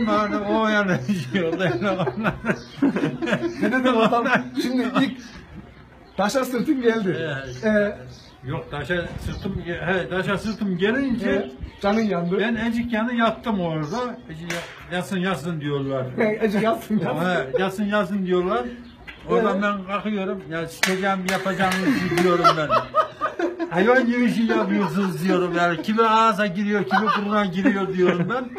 Bana o yana diyorlar. Ne dedim adam? Şimdi ilk taşa sırtın geldi. Evet. Ee, Yok taşa sırtım, he, taşa sırtım gelince e, canın yandı. ben encik yanı yattım orada. Yasın yasın diyorlar. Ece yatsın yatsın. He, yasın yasın diyorlar. Oradan ben kalkıyorum. Ya sikeceğim yapacağınızı diyorum ben. Hayvan gibi şey yapıyorsunuz diyorum yani. Kimi ağza giriyor, kimi burnuna giriyor diyorum ben.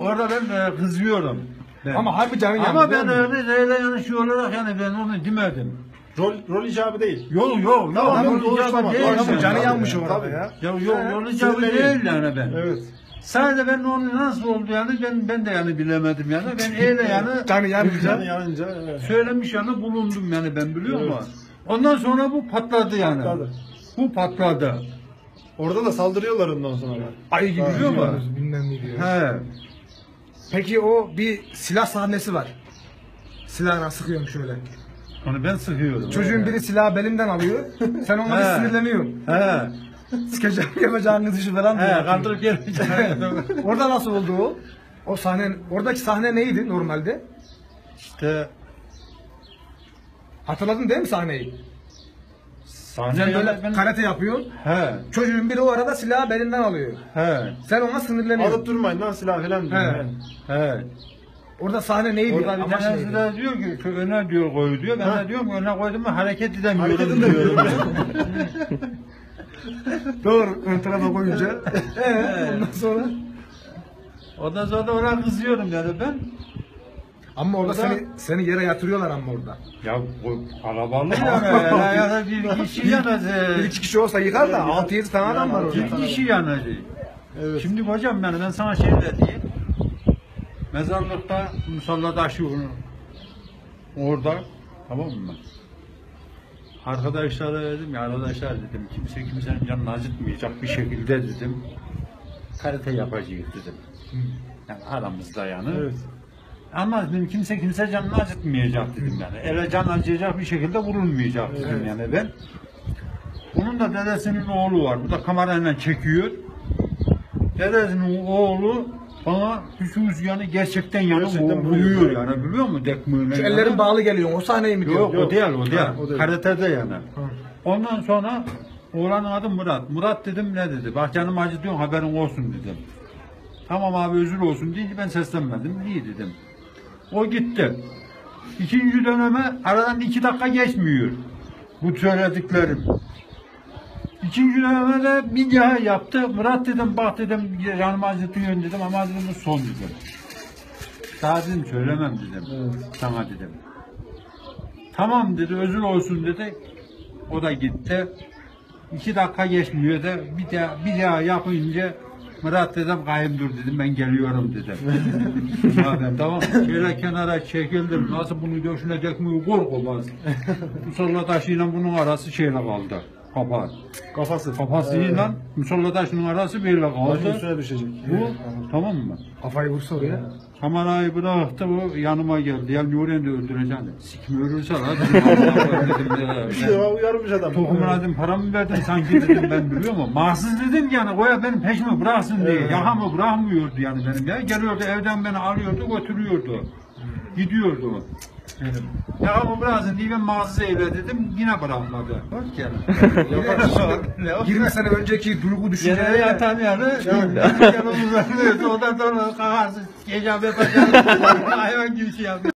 Orada ben e, kızıyorum. Ben. Ama harbi canın yandı. Ama ben değil mi? öyle öyle yanlış olarak yani ben onu demedim. Rol, rol icabı değil. Yok yok yok. Tamam, yok, doğuşlama, değil doğuşlama. yani. canı yanmış Tabii. orada ya. Ya yok He, yolu cevabı sinirleniyor. değil yani ben. Evet. Sadece ben onun nasıl oldu yani ben ben de yani bilemedim yani. Ben öyle yani Canı yanınca. Canı yanınca evet. söylemiş yani bulundum yani ben biliyor musun? Ondan sonra bu patladı yani. Patladı. Bu patladı. Orada da saldırıyorlar ondan sonra. Ayı gibi Biliyor musun? bilmem ne diyor. He. Peki o bir silah sahnesi var. Silahına sıkıyorum şöyle. Onu ben sıkıyorum. Çocuğun biri silahı belimden alıyor. Sen ona bir He. sinirleniyorsun. He. Sikeceğim yapacağını dışı falan diyor. He gelmeyeceğim. Orada nasıl oldu o? O sahne, oradaki sahne neydi normalde? işte Hatırladın değil mi sahneyi? Sahne Sen böyle ben... karate yapıyorsun. He. Çocuğun biri o arada silahı belinden alıyor. He. Sen ona sinirleniyorsun. Alıp durmayın lan silah falan diyor. He. Yani. He. Orada sahne neydi? Orada bir Amaç tanesi neydi? de diyor ki şu öne diyor koy diyor. Ben Ha. de diyorum ki öne koydum mu hareket edemiyorum Hareket edemiyorum. diyorum. Doğru ön tarafa koyunca. Ee, ondan sonra. Ondan sonra da ona kızıyorum yani ben. Ama orada Orada- seni seni yere yatırıyorlar ama orada. Ya bu kalabalık yani. ya da bir kişi yanacak. Bir iki kişi olsa yıkar da 6-7 tane adam var orada. Bir kişi yanacak. Evet. Şimdi hocam yani ben sana şey de diyeyim. Mezarlıkta musalla taşı orada tamam mı? Arkadaşlara dedim ya arkadaşlar dedim kimse kimsenin canını acıtmayacak bir şekilde dedim. Karate yapacağız dedim. Yani aramızda yani. Evet. Ama dedim kimse kimse canını acıtmayacak dedim yani. Ele can acıyacak bir şekilde vurulmayacak dedim Evet. yani ben. Bunun da dedesinin oğlu var. Bu da kamerayla çekiyor. Dedesinin oğlu bana hüsnü yanı gerçekten yani Gerçekten vuruyor yani biliyor musun dekmeyle. Şu yani. ellerin bağlı geliyor. O sahneyi mi diyor? Yok, o değil o değil. Ha, o değil. Karate'de yani. Ondan sonra oğlanın adı Murat. Murat dedim ne dedi? Bak canım acıtıyor haberin olsun dedim. Tamam abi özür olsun deyince ben seslenmedim. İyi dedim. O gitti. İkinci döneme aradan iki dakika geçmiyor. Bu söylediklerim. İkinci döneme de bir daha yaptı. Murat dedim bak dedim canım acıtıyor dedim ama dedim son dedim. Daha dedim söylemem dedim. Sana dedim. Tamam dedi özür olsun dedi. O da gitti. İki dakika geçmiyor da bir daha bir daha yapınca Murat dedim kayın dur dedim ben geliyorum dedim. Madem tamam şöyle kenara çekildim nasıl bunu döşünecek mi korkulmaz. Musalla taşıyla bunun arası şeyle kaldı. Kapağı. Kafası. Kafasıyla musalla taşının arası böyle Başın kaldı. üstüne düşecek. Bu tamam mı? Kafayı vursa oraya. Kamerayı bıraktı bu yanıma geldi. Ya Nuri'ni de öldüreceğim. Sikim ölürse la ya. o uyarmış adam. Tohumuna dedim para mı verdin sanki dedim ben biliyor musun? Mahsız dedim yani koya benim peşimi bıraksın diye. Evet. Yakamı bırakmıyordu yani benim ya. Geliyordu evden beni alıyordu götürüyordu. Gidiyordu. Dedim. Yakamı bıraksın diye ben mahsız eyledim yine bırakmadı. Bak. Yapar. 20 sene önceki duygu düşünceleri yatan yani. Yanımızda o da sonra kakarsız. Gece yapacağız. Hayvan gibi şey yapıyor.